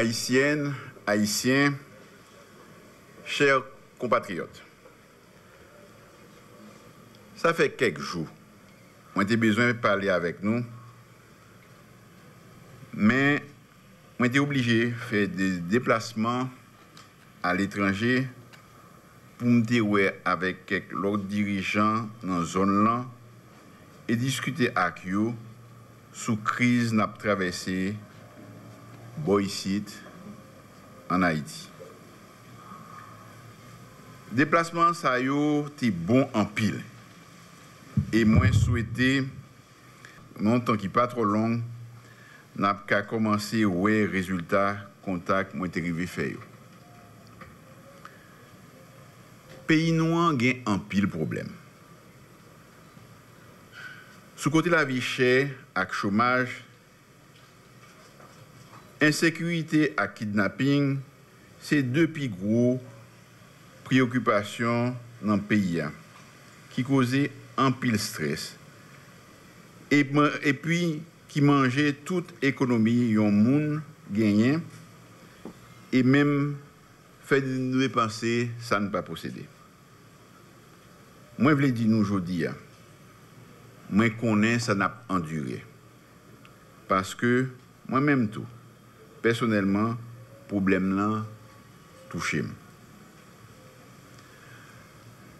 Haïtiennes, Haïtiens, chers compatriotes, ça fait quelques jours, on a besoin de parler avec nous, mais on été obligé de faire des déplacements à l'étranger pour me dire avec quelques dirigeants dans la zone là et discuter avec eux sous crise n'a traversé boycide en Haïti. Deplasman sa yo te bon an pil. E mwen souwete, mwen tan ki pa tro long, nap ka komanse we rezultat kontak mwen te rive fe yo. Peyi nouan gen an pil problem. Sou kote la vi chè ak chomaj, Insécurité et kidnapping, c'est deux plus gros préoccupations dans le pays hein, qui causaient un pile stress. Et, puis, qui mangeait toute économie, un monde gagnant, et même fait nous dépenser, ça ne pas posséder. Moi, je veux dire aujourd'hui, hein, moi, connais ça n'a enduré. Parce que moi-même tout, personnellement, problème là touché.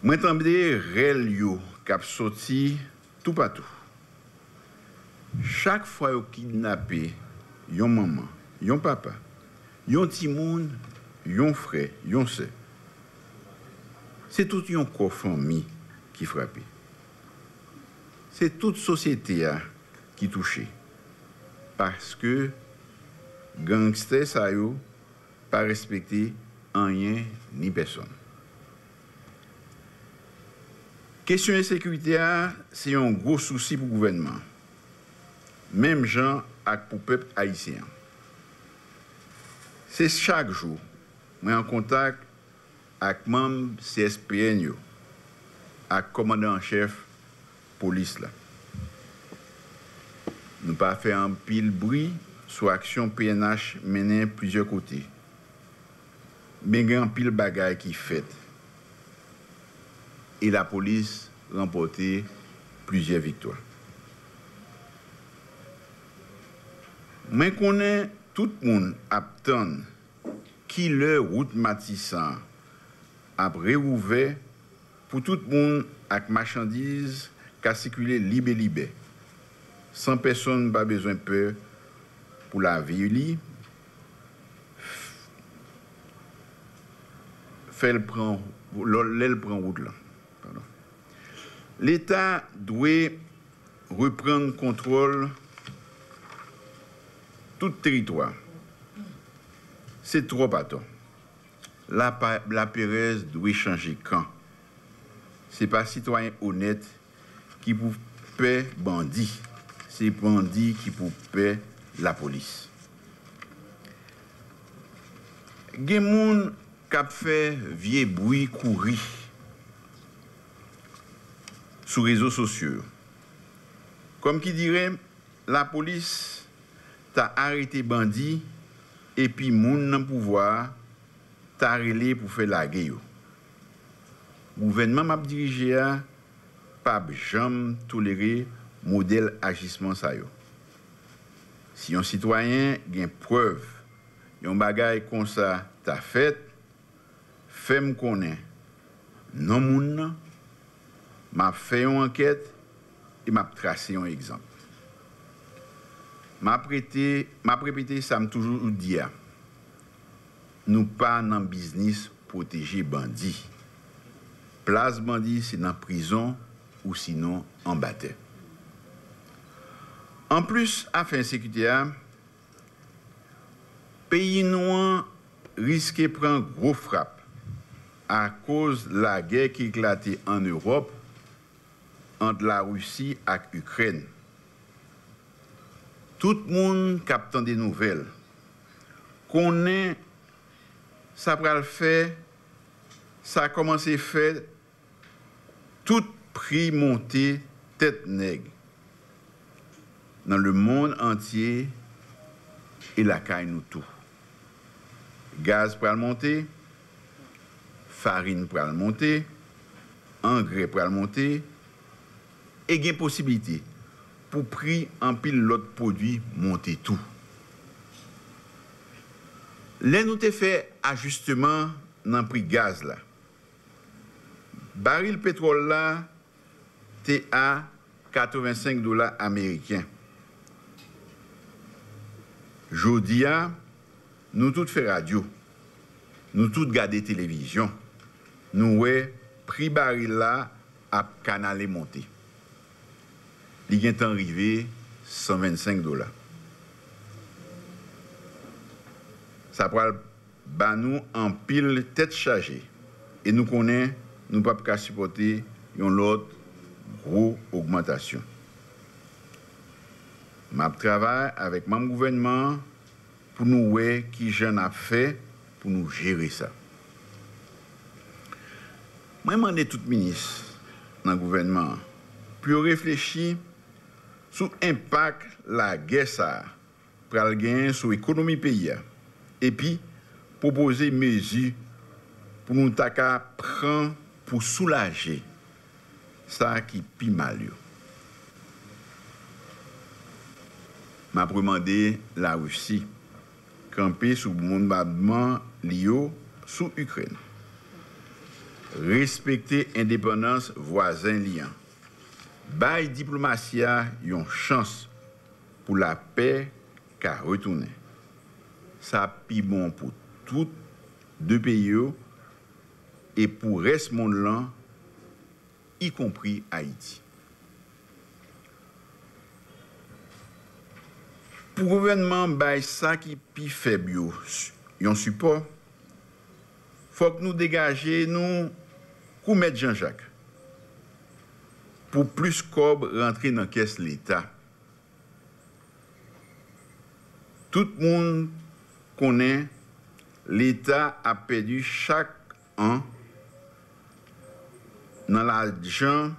Moi entendais réel yo cap sorti tout partout. Chaque fois yo kidnappé yon maman, yon papa, yon petit monde, yon frère, yon sœur. C'est tout yon corps famille qui frappé. C'est toute société qui touché. Parce que gangsters ça yo pas respecter rien ni personne. Question de sécurité, c'est un gros souci pour le gouvernement. Même gens avec pour le peuple haïtien. C'est chaque jour, moi en contact avec membre CSPN, yo, avec commandant en chef police là. Nous pas fait un pile bruit sous action PNH menée plusieurs côtés. Mais il y a un pile bagaille qui fait. Et la police remporté plusieurs victoires. Mais connaît tout le monde attend qui le route Matissan a pour tout le monde avec marchandises qui circulé libre libre. Sans personne pas besoin de peur pour la vie, fait le prend, route là. L'État doit reprendre contrôle tout territoire. C'est trop bâton. La, la doit changer quand? Ce n'est pas citoyen honnête qui peut payer bandit. C'est bandit qui peut payer la police. Gen moun kap fait vieux bruit courir sur les réseaux sociaux. Comme qui dirait, la police t'a arrêté bandit et puis moun nan pouvoir pour faire la guerre. Gouvernement m'a dirigé à pas jamais tolérer modèle agissement. Si un citoyen a une preuve, un bagage comme ça t'a fait, fais-moi connaître. Non moun m'a fait une enquête et m'a tracé un exemple. M'a prêté, m'a répété ça m'a toujours dit nous pas dans business protéger bandits. Place bandit c'est dans prison ou sinon en bataille. En plus, afin sécurité, pays noir risque de prendre gros frappe à cause de la guerre qui éclatait en Europe entre la Russie et l'Ukraine. Tout le monde capte des nouvelles. Connaît ça le faire, ça a commencé à faire tout prix monté tête nègre dans le monde entier et la caille nous tout. gaz pour monter, farine pour monter, engrais pour monter, et il y a possibilité pour prix en pile l'autre produit monter tout. Là, nous avons fait ajustement dans le prix gaz là. Baril pétrole là, t'es à 85 dollars américains. Jodia, nous tous fait radio, nous tous garder télévision, nous ouais prix baril là à canal monté. Il est arrivé 125 dollars. Ça prend nous en pile tête chargée et nous connaissons nous ne pouvons pas supporter une autre grosse augmentation. Je travaille avec mon gouvernement pour nous voir qui j'en a fait pour nous gérer ça. Je demande tout ministre dans le gouvernement pour réfléchir sur l'impact de la guerre pour sur l'économie pays et puis proposer des mesures pour nous prendre pour soulager ça qui est mal. M'a demandé la Russie camper sous bombardement lié sous Ukraine. Respecter indépendance voisin liant. Bail diplomatie une chance pour la paix qu'à retourner. Ça pi bon pour tous deux pays et pour reste monde y compris Haïti. Pou gouvenman bay sa ki pi feb yo, yon support, fok nou degaje nou koumet Jean-Jacques pou plus kob rentre nan kes l'Etat. Tout moun konen l'Etat ap pedu chak an nan la, jan,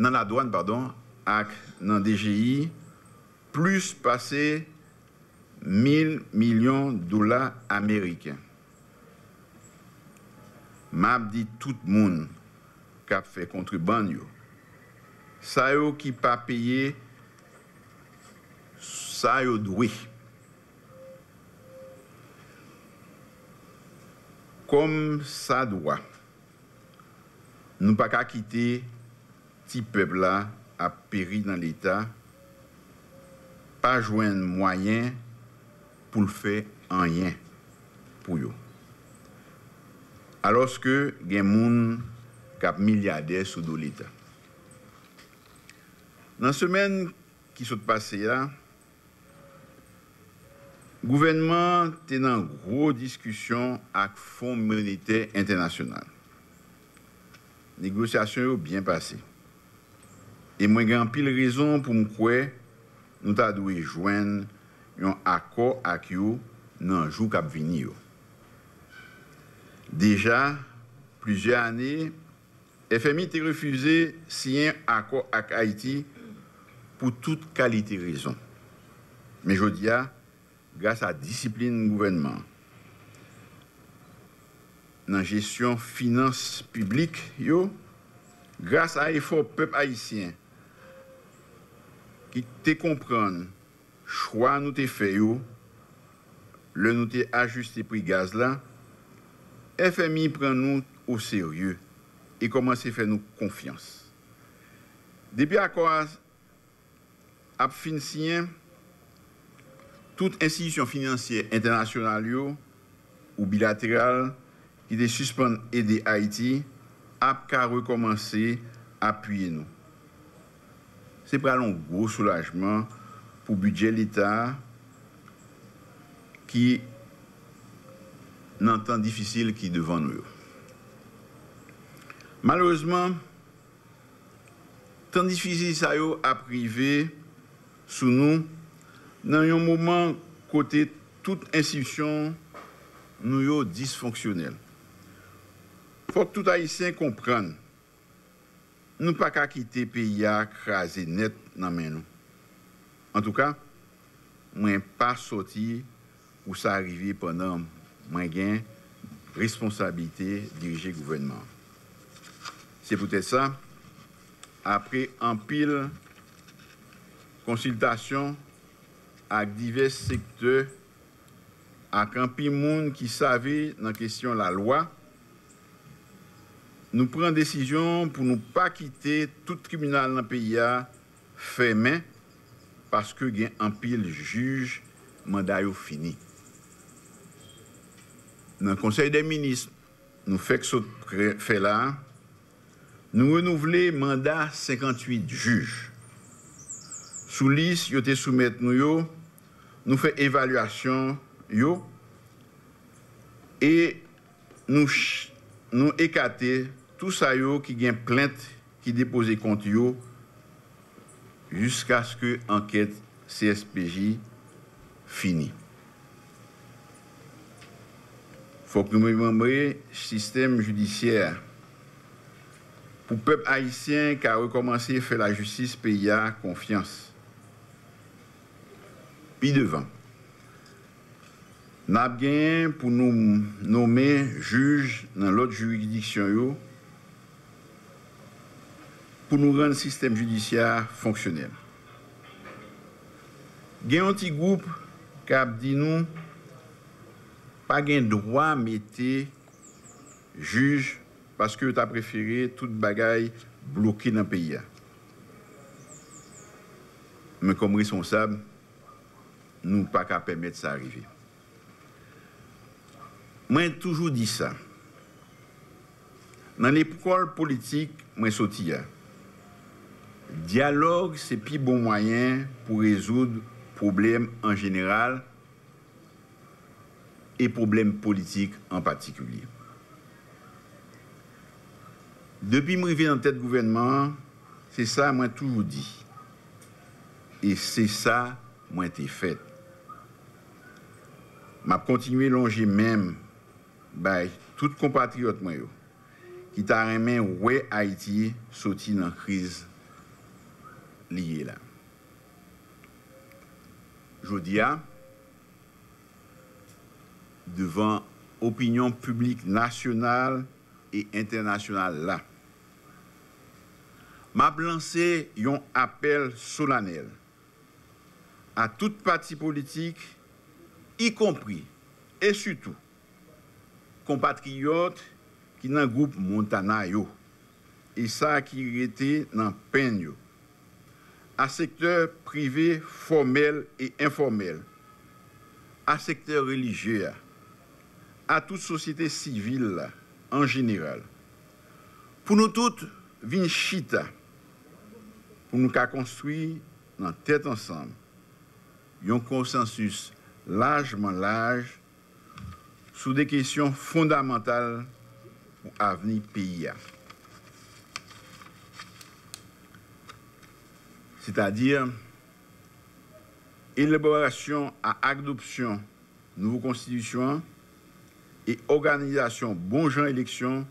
nan la douane pardon, ak nan DGI plus passé 1000 millions de dollars américains. M'a dit tout le monde qui a fait contribution, ça qui pas payé, ça yo doué. Comme ça doit nous pas qu'à quitter petit peuple là à périr dans l'état pas joindre moyen pour le faire en rien pour eux. Alors que des gens qui milliardaires sous l'état. Dans la semaine qui s'est passée là, gouvernement était en grosse discussion avec le Fonds monétaire international négociations bien passé. Et moi, nous dû joindre un accord avec eux dans le jour qui venir. Déjà, plusieurs années, FMI a refusé signer un accord avec Haïti pour toute qualité de raison. Mais je dis, grâce à la discipline du gouvernement, dans la gestion finance publique, grâce à l'effort peuple haïtien, qui te comprendre, choix nous te fait, le nous te ajusté prix gaz là, FMI prend nous au sérieux et commence à faire nous confiance. Depuis l'accord a fin signé, toute institution financière internationale ou bilatérale qui suspend aider Haïti a recommencer à appuyer nous. C'est pas un gros soulagement pour le budget de l'État qui un temps difficile qui est devant nous. Malheureusement, temps difficile ça a privé sous nous dans un moment côté toute institution nous dysfonctionnelle faut que tout Haïtien comprenne. nou pa ka kite piya krasi net nan men nou. En tou ka, mwen pa soti ou sa arrive pandan mwen gen responsabilite dirije gouvenman. Se pou tè sa, apre an pil konsiltasyon ak divers sekte ak an pil moun ki save nan kesyon la lwa nous prenons décision pour ne pas quitter tout tribunal dans le pays parce que y a un pile juge mandat fini. Dans le Conseil des ministres, nous faisons ce fait là, nous renouvelons mandat 58 juges. Sous liste, nous te nous, nous faisons évaluation et nous nous écarter tout ça yo qui gagne plainte qui dépose contre yo jusqu'à ce que l'enquête CSPJ finisse. Il faut que nous le système judiciaire pour le peuple haïtien qui a recommencé à faire la justice pays à confiance. Puis devant. Nous avons pour nous nommer juge dans l'autre juridiction pour nous rendre le système judiciaire fonctionnel. Il y a un petit groupe qui a dit nous pas de droit à mettre juge parce que tu as préféré toute bagaille bloquée dans le pays. Mais comme responsable, nous pas permettre ça d'arriver. Moi, toujours dit ça. Dans l'école politique, moi, sorti. Dialogue, c'est plus bon moyen pour résoudre problèmes en général et problèmes politiques en particulier. Depuis que je suis dans tête gouvernement, c'est ça que moi toujours dit. Et c'est ça que été fait. Je continué longer même by tout compatriotes moi qui t'a remis ouais Haïti sorti dans la crise liée là. Je dis devant opinion publique nationale et internationale là. M'a lancé un appel solennel à toute parti politique, y compris et surtout compatriotes qui dans le groupe Montana et ça qui était dans peine à secteur privé formel et informel à secteur religieux à toute société civile en général pour nous toutes vinchita pour nous construire dans tête ensemble un consensus largement large sur des questions fondamentales pour l'avenir pays. C'est-à-dire élaboration à adoption de nouvelle constitution et organisation bon genre élection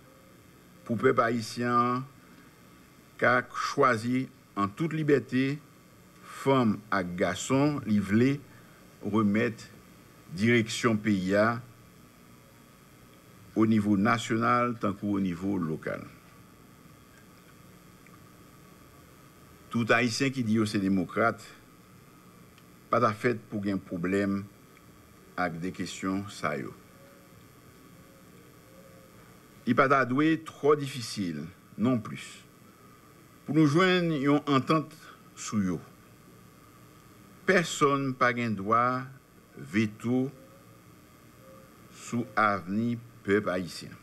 pour le peuple haïtien qui a choisi en toute liberté, femmes et garçons, livrés, remettre direction pays au niveau national tant qu'au niveau local. Tout haïtien ki di yo se demokrate, pa ta fèt pou gen problem ak de kesyon sa yo. I pa ta dwe tro difisil, non plus, pou nou jwen yon entente sou yo. Person pa gen dwa veto sou avni pep haïtien.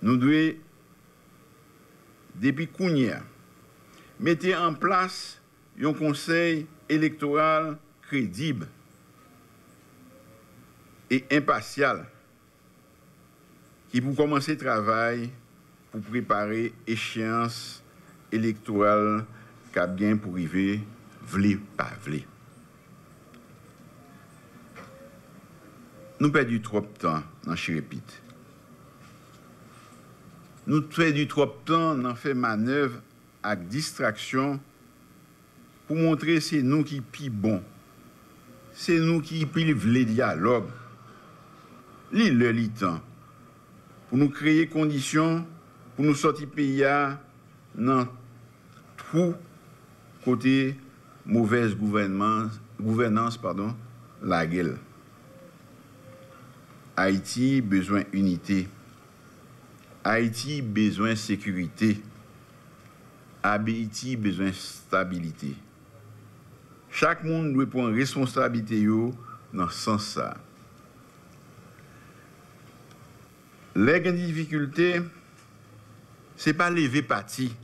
Nou dwe depi kounye mettre en place un conseil électoral crédible et impartial qui pour commencer le travail pour préparer échéance électorale cap bien pour arriver, vle pas vle. nous perdons trop de temps dans Chirépit. Nous perdons trop de temps dans faire manœuvre avec distraction pour montrer que c'est nous qui sommes bon. C'est nous qui pile le dialogue. li le li nous créer conditions pour nous sortir pays dans tout côté mauvaise gouvernance, gouvernance pardon, la gueule. Haïti besoin unité. Haïti besoin sécurité. Haïti besoin stabilité. Chaque monde doit prendre responsabilité dans ce sens ça. Les difficultés, ce n'est pas lever parti,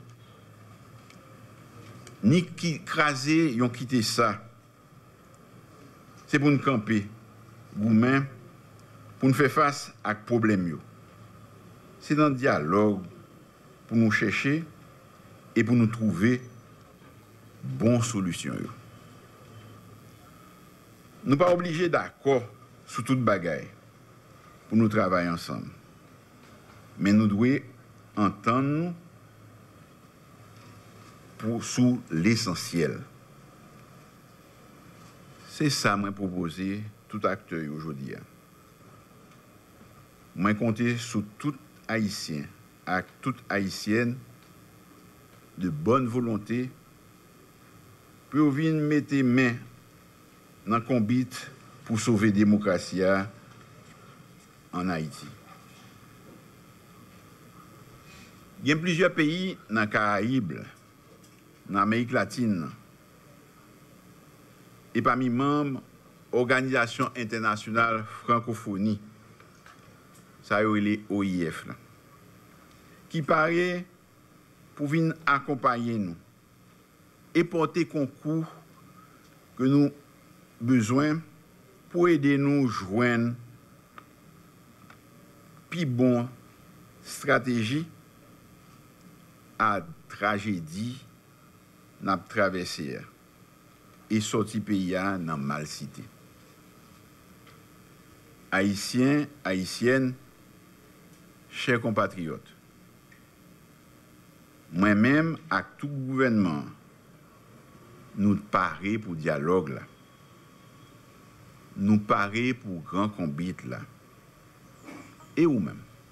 ni craser, ils ont quitté ça. C'est pour nous camper, pour nous faire face à problème. C'est dans le dialogue pour nous chercher et pour nous trouver bonnes solutions. Nous ne sommes pas obligés d'accord sur toute bagaille pour nous travailler ensemble. Mais nous devons entendre pour sous l'essentiel. C'est ça que je propose tout acteur aujourd'hui. Je compte sur tout haïtien, à toute haïtienne de bonne volonté pour venir mettre main dans le combat pour sauver la démocratie en Haïti. Il y a plusieurs pays dans les Caraïbes, dans l'Amérique latine, et parmi membres Organisation internationale francophonie, ça y OIF, qui paraît pour venir accompagner nous et porter concours que nous besoin pour aider nous à joindre plus bonne stratégie à tragédie n'a traversé et sorti pays dans mal cité. Haïtiens, haïtiennes, chers compatriotes, moi-même, à tout gouvernement, nous parons pour dialogue là. Nous parons pour grand combat. Et vous-même?